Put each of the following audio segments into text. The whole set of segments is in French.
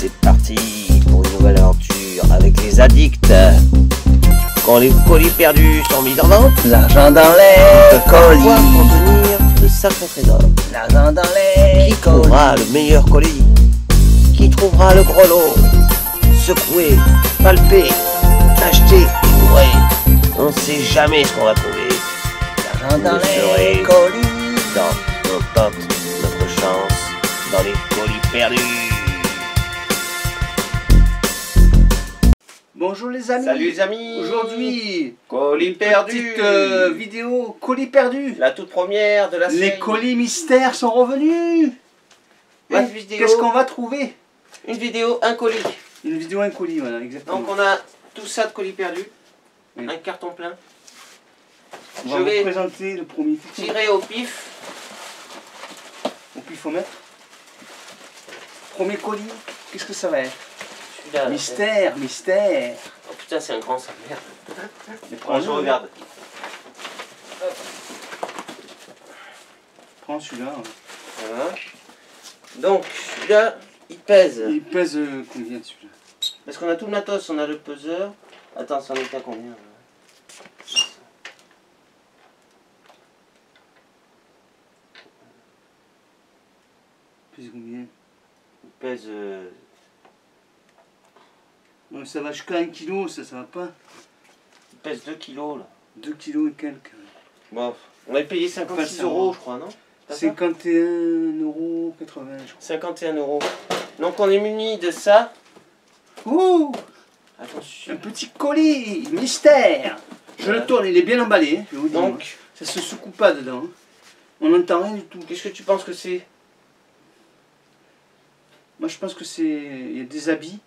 c'est parti pour une nouvelle aventure avec les addicts. Quand les colis perdus sont mis en vente, L'argent dans les colis. quoi contenir de sacrés trésors L'argent dans les Qui trouvera le meilleur colis? Qui trouvera le gros lot? Secouer, palper, acheter, bourrer. On ne sait jamais ce qu'on va trouver. L'argent dans les colis. Dans on tente notre chance dans les colis perdus. Bonjour les amis. Salut les amis Aujourd'hui, Colis perdus petite euh, vidéo colis perdus. La toute première de la série. Les colis mystères sont revenus. Vidéo. Qu'est-ce qu'on va trouver? Une vidéo, un colis. Une vidéo un colis, voilà, exactement. Donc on a tout ça de colis perdus. Oui. Un carton plein. on je va vais vous présenter le premier Tiré au pif. au pifomètre. Premier colis, qu'est-ce que ça va être? Celui-là. Mystère, mystère. Oh putain, c'est un grand ça, merde. Mais Oh, je prends-le, regarde. Prends celui-là. Voilà. Donc, celui-là, il pèse. Il pèse euh, combien celui-là? Parce qu'on a tout le matos, on a le peseur. Attends, ça en est à combien là? Il pèse combien? Il pèse. euh, Ça va jusqu'à 1 kg, ça, ça va pas. il pèse 2 kilos là. 2 kg et quelques. Bon, on avait payé Pas 56 ça, euros, hein. je crois, non? T'as ça? 51 euros 80, je crois. 51 euros. Donc on est muni de ça. Ouh Attention. Un petit colis mystère Je Voilà. le tourne, il est bien emballé, hein, je vous. Donc, Ça se secoue pas dedans. hein. On n'entend rien du tout. qu'est-ce que tu penses que c'est? Moi je pense que c'est. Il y a des habits.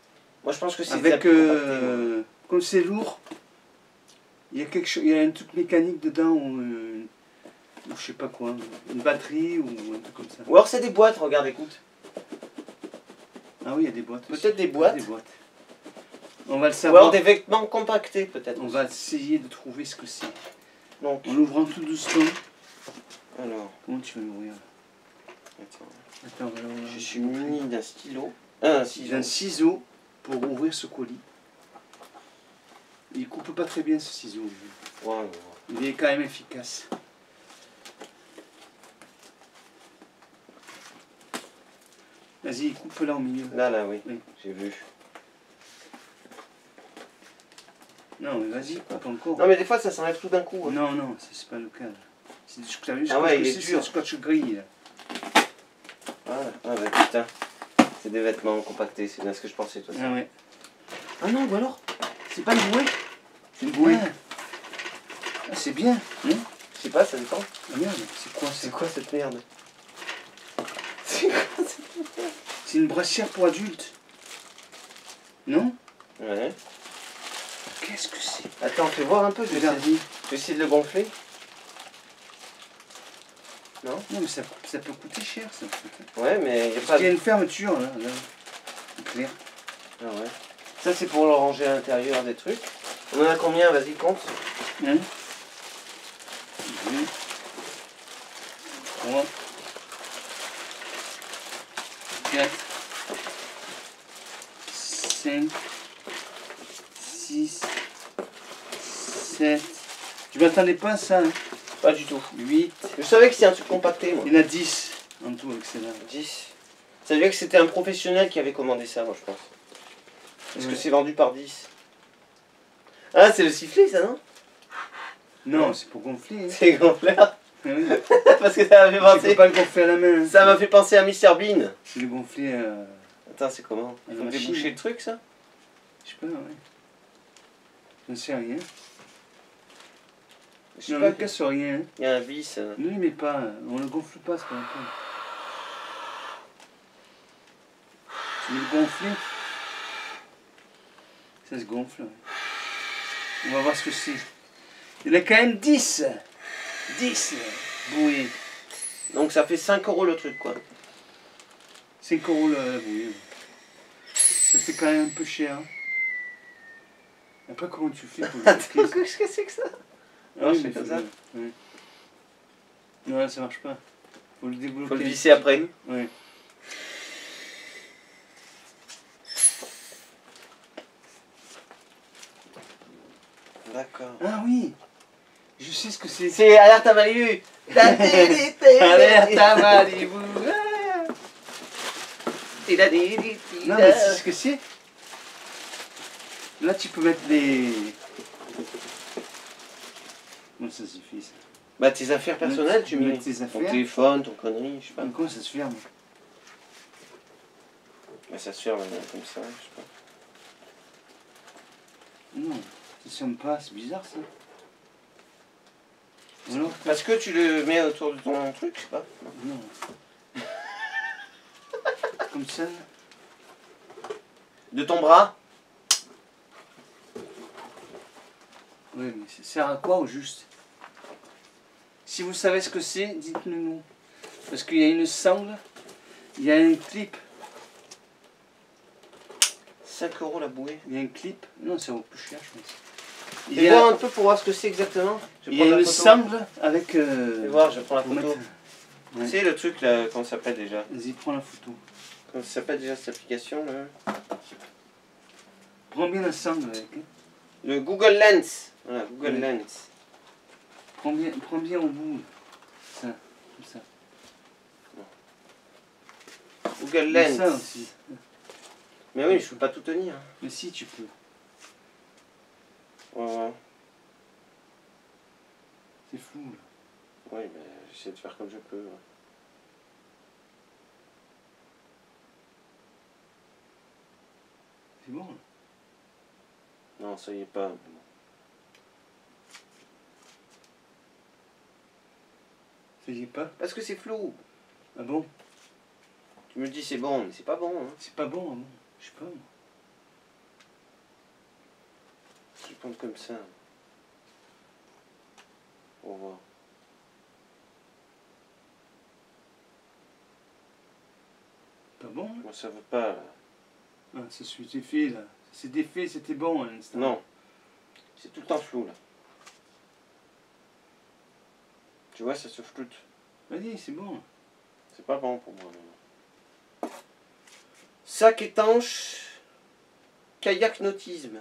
Moi je pense que c'est Avec. euh, Comme c'est lourd, il y a quelque chose. Il y a un truc mécanique dedans ou. euh, ou je sais pas quoi. Une batterie ou un truc comme ça. Ou alors c'est des boîtes, regarde, écoute. Ah oui, il y a des boîtes. Peut-être des boîtes. Des boîtes. On va le Ou savoir. alors des vêtements compactés, peut-être. On va essayer de trouver ce que c'est. Donc, En ouvrant tout doucement. alors, Comment tu vas l'ouvrir attends. Attends, l'ouvrir. Je suis muni d'un stylo. Ah, un ciseau. D'un ciseau pour ouvrir ce colis. Il coupe pas très bien ce ciseau. Il est quand même efficace. Vas-y, coupe là au milieu. Là, là, oui. Oui. J'ai vu. Non, mais vas-y, coupe encore. Non, mais des fois, ça s'enlève tout d'un coup. hein. Non, non, c'est pas le cas. C'est du scotch, Ah ouais, il est c'est dur. du scotch gris. Là. Ah, ah bah putain. C'est des vêtements compactés, c'est bien ce que je pensais, toi. Ah ouais. Ah non, ou alors C'est pas une bouée C'est une bouée. Ah, c'est bien. Non Je sais pas, ça dépend. ah merde, c'est quoi C'est quoi cette merde? C'est quoi cette C'est une brassière pour adultes. Non? Ouais. Qu'est-ce que c'est? Attends, fais voir un peu, je vais essayer de le gonfler. Non Non, mais ça, ça peut coûter cher, ça. Ouais, mais il a Parce pas qu'il y a une fermeture, là. là. C'est clair. Ah ouais. Ça, c'est pour le ranger à l'intérieur des trucs. On en a combien? Vas-y, compte. Hein Deux. Trois. Quatre. Cinq. Six. Sept. Tu m'attendais pas à ça, hein? Pas du tout. 8. Je savais que c'était un truc compacté, moi. Il y en a 10 en tout avec celle-là. 10. Ça veut dire que c'était un professionnel qui avait commandé ça, moi, je pense. Parce que Ouais. c'est vendu par 10. Ah, c'est le sifflet, ça, non? Non, c'est pour gonfler. Hein. C'est gonfleur. Ah oui. Parce que ça m'a fait penser... pas le gonfler à la main. hein. Ça m'a fait penser à Mr Bean. C'est le gonfler euh, Attends, c'est comment? Il faut déboucher le truc, ça? Je sais pas, ouais. Je ne sais rien. Je Non, pas, ne casse rien. hein. il y a un vis. euh. Ne lui mets pas, on le gonfle pas, c'est pas la peine. Tu veux le gonfler? Ça se gonfle. On va voir ce que c'est. Il y en a quand même 10 10 bouées. Donc ça fait 5 euros le truc, quoi. 5 euros la, la bouée. Ça fait quand même un peu cher. Après, comment tu fais pour le Qu'est-ce que c'est que ça? Ah, oui, c'est comme ça oui. Ouais, ça marche pas. Faut le débloquer. Faut le visser après. Oui. D'accord. Ah oui Je sais ce que c'est. C'est Alerte à Malibu Alerte à Malibu ah. Non mais c'est ce que c'est Là tu peux mettre des... Ça se fait ça Bah, tes affaires personnelles, tu mets tes ton affaires. téléphone, ton connerie, je sais pas. Mais Comment ça se ferme? Bah, ça se ferme euh, comme ça, je sais pas. Non, ça se ferme pas, c'est bizarre ça. Ou alors Parce que tu le mets autour de ton truc, je sais pas. Non. Comme ça. De ton bras? Oui, mais ça sert à quoi au juste? Si vous savez ce que c'est, dites-le nous. Parce qu'il y a une sangle, il y a un clip. 5 euros la bouée. Il y a un clip. Non, vaut plus cher, je pense. Il y voir a, un peu pour voir ce que c'est exactement. Je il y a une sangle avec. euh, voir, je prends la photo. mettre- Ouais. C'est le truc là, comment ça s'appelle déjà? Vas-y, prends la photo. Comment ça s'appelle déjà cette application là? Prends bien la sangle avec. hein. Le Google Lens. Voilà, Google Oui. Lens. Prends bien, prends bien au bout. Ça, comme ça. Google Mais ça aussi. Mais oui, je peux pas tout tenir. Mais si, tu peux. Ouais, ouais. C'est flou là. Oui, mais j'essaie de faire comme je peux. ouais. C'est bon là. Non, ça y est pas. mais bon. Ça pas Parce que c'est flou. Ah bon? Tu me dis c'est bon, mais c'est pas bon. Hein. C'est pas bon, bon Je sais pas. moi. Je prendre comme ça. Au revoir. Pas bon là Moi ça veut pas. là? Ah, ça s'est fait là. Ça s'est défait, c'était bon à l'instant. Non. C'est tout le temps flou là. Tu vois, ça se floute. Vas-y, c'est bon. C'est pas bon pour moi. Sac étanche, kayak nautisme.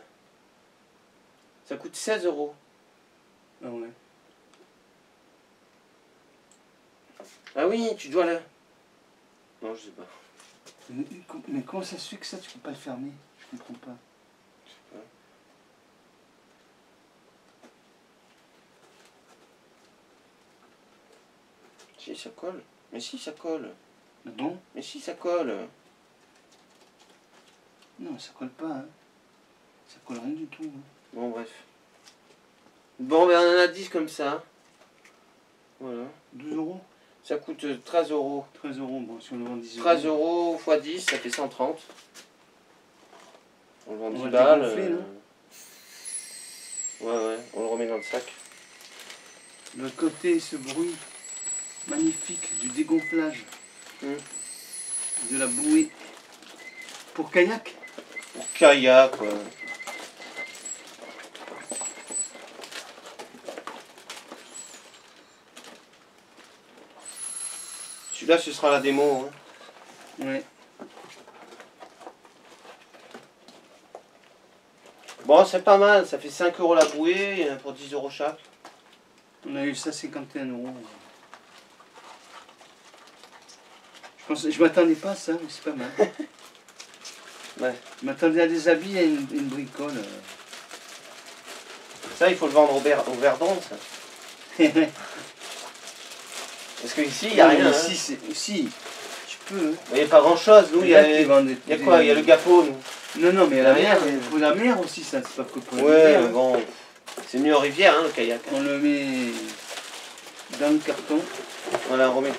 Ça coûte 16 euros. Ah ouais. Ah oui, tu dois le. Non, je sais pas. Mais, mais comment ça se fait que ça, tu peux pas le fermer? Je comprends pas. Si, ça colle. Mais si, ça colle. Ah bon? Mais si, ça colle. Non, ça colle pas. Hein. Ça colle rien du tout. hein. Bon, bref. Bon, ben on en a 10 comme ça. Voilà. 12 euros? Ça coûte euh, 13 euros. 13 euros, bon, si on le vend 10 euros. 13 euros x 10, ça fait 130. On le vend On 10 va le balles. dégonfler, euh, Ouais, ouais, on le remet dans le sac. De l'autre côté, ce bruit magnifique du dégonflage Hmm. de la bouée pour kayak. Pour kayak, quoi. Celui-là, ce sera la démo. hein. Ouais. Bon, c'est pas mal, ça fait 5 euros la bouée, pour 10 euros chaque. On a eu ça 51 euros. Je m'attendais pas à ça, mais c'est pas mal. Ouais. Je m'attendais à des habits et à une, une bricole. euh. Ça, il faut le vendre au, ver- au Verdon, ça. Parce qu'ici, il n'y a Non, rien. hein. Si, tu peux. hein. Il n'y a pas grand-chose. Nous, il y a, des- y a quoi Il y a le gapo, nous. Non, non, mais Il y a la mer, la mer aussi, ça, c'est pas que pour Ouais, rivière, hein. C'est mieux en rivière, hein, le kayak. hein. On le met dans le carton. Voilà, on remet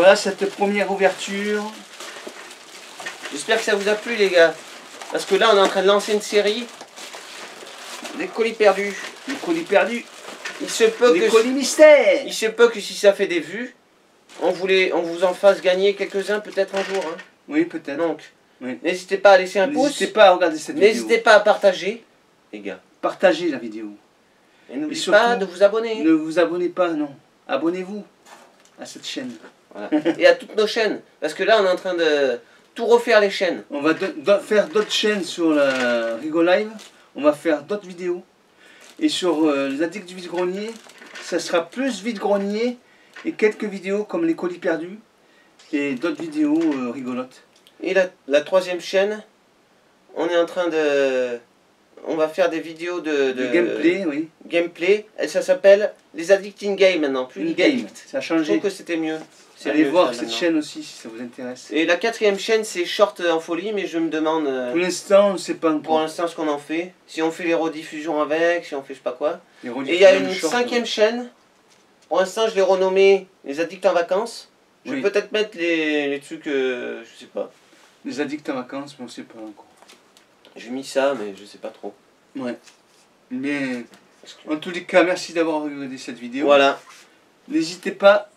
Voilà cette première ouverture. J'espère que ça vous a plu, les gars. Parce que là, on est en train de lancer une série. Des colis perdus. Les colis perdus. Il se peut Les que... colis mystères. Il se peut que si ça fait des vues, on, voulait, on vous en fasse gagner quelques-uns peut-être un jour. hein. Oui, peut-être. Donc, Oui. n'hésitez pas à laisser un pouce. N'hésitez pas à regarder cette N'hésitez vidéo. pas à partager, les gars. Partagez la vidéo. Et n'oubliez pas de vous abonner. Ne vous abonnez pas, non. Abonnez-vous à cette chaîne. Voilà. Et à toutes nos chaînes. Parce que là, on est en train de, tout refaire les chaînes. On va faire d'autres chaînes sur la Rigo Live. On va faire d'autres vidéos. Et sur euh, les addicts du vide-grenier, ça sera plus vide-grenier et quelques vidéos comme les colis perdus et d'autres vidéos euh, rigolotes. Et la, la troisième chaîne, on est en train de... On va faire des vidéos de... Le de gameplay, oui. gameplay. Et ça s'appelle les Addicts in Game maintenant, plus Une les game. Addicts. Ça a Je changé. trouve que c'était mieux. C'est Allez mieux, voir cette maintenant. chaîne aussi si ça vous intéresse. Et la quatrième chaîne, c'est Short en folie, mais je me demande euh, Pour l'instant, on sait pas pour encore. l'instant ce qu'on en fait. Si on fait les rediffusions avec, si on fait je sais pas quoi. Les Et il y a une short, cinquième chaîne. Pour l'instant, je l'ai renommée Les Addicts en vacances. Je Oui. vais peut-être mettre les, les trucs, euh, je sais pas. Les addicts en vacances, mais on ne sait pas encore. J'ai mis ça, mais je sais pas trop. Ouais. Mais en tous les cas, merci d'avoir regardé cette vidéo. Voilà. N'hésitez pas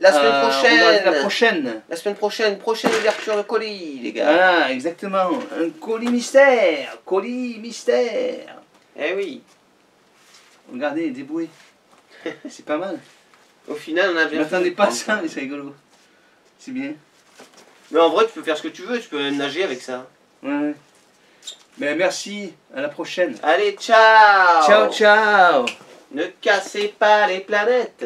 La semaine à prochaine. la prochaine. La semaine prochaine, prochaine ouverture de colis, les gars. Voilà, exactement. Un colis mystère. Colis mystère. Eh oui. Regardez, déboué. C'est pas mal. Au final, on a Je bien. m'attendais pas à ça, mais c'est rigolo. C'est bien. Mais en vrai, tu peux faire ce que tu veux. Tu peux même nager avec ça. Ouais, ouais. Mais merci, à la prochaine. Allez, ciao. Ciao, ciao. Ne cassez pas les planètes.